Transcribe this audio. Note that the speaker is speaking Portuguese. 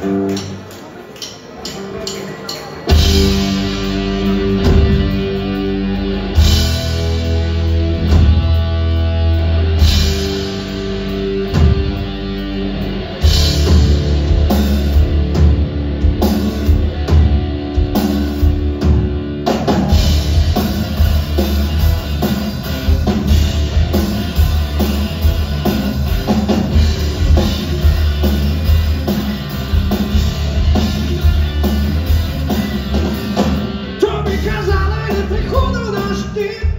Ta Thank you.